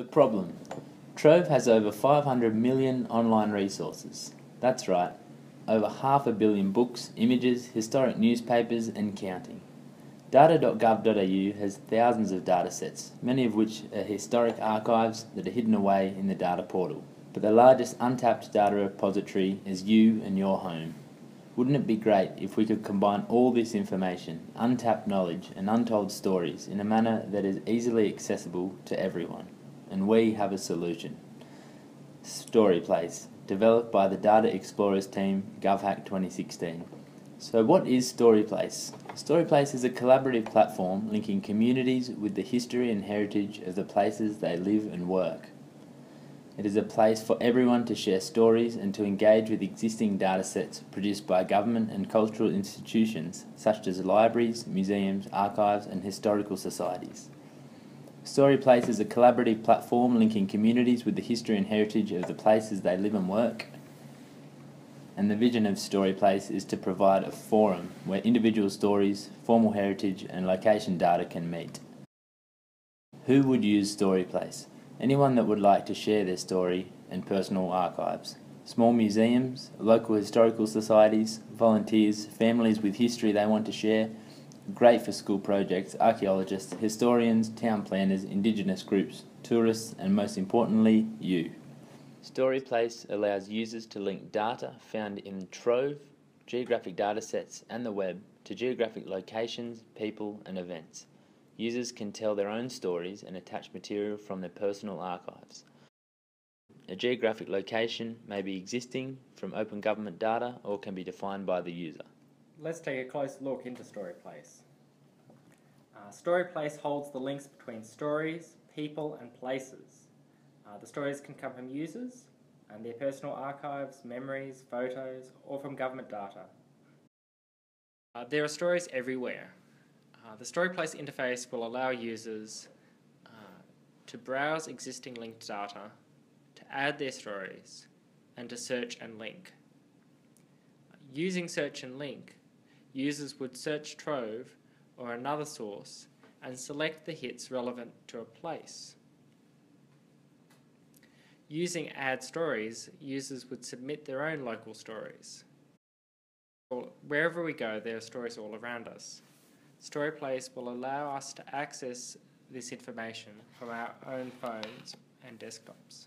The problem Trove has over 500 million online resources. That's right, over half a billion books, images, historic newspapers, and counting. Data.gov.au has thousands of datasets, many of which are historic archives that are hidden away in the data portal. But the largest untapped data repository is you and your home. Wouldn't it be great if we could combine all this information, untapped knowledge, and untold stories in a manner that is easily accessible to everyone? And we have a solution. StoryPlace, developed by the Data Explorers team, GovHack 2016. So, what is StoryPlace? StoryPlace is a collaborative platform linking communities with the history and heritage of the places they live and work. It is a place for everyone to share stories and to engage with existing datasets produced by government and cultural institutions such as libraries, museums, archives, and historical societies. StoryPlace is a collaborative platform linking communities with the history and heritage of the places they live and work. And the vision of StoryPlace is to provide a forum where individual stories, formal heritage, and location data can meet. Who would use StoryPlace? Anyone that would like to share their story and personal archives. Small museums, local historical societies, volunteers, families with history they want to share. Great for school projects, archaeologists, historians, town planners, indigenous groups, tourists, and most importantly, you. StoryPlace allows users to link data found in Trove, geographic datasets, and the web to geographic locations, people, and events. Users can tell their own stories and attach material from their personal archives. A geographic location may be existing from open government data or can be defined by the user. Let's take a close look into StoryPlace. Uh, StoryPlace holds the links between stories, people, and places. Uh, the stories can come from users and their personal archives, memories, photos, or from government data. Uh, there are stories everywhere, uh, the StoryPlace interface will allow users uh, to browse existing linked data, to add their stories, and to search and link. Using search and link, users would search Trove or another source and select the hits relevant to a place. Using Add Stories, users would submit their own local stories. Wherever we go, there are stories all around us. StoryPlace will allow us to access this information from our own phones and desktops.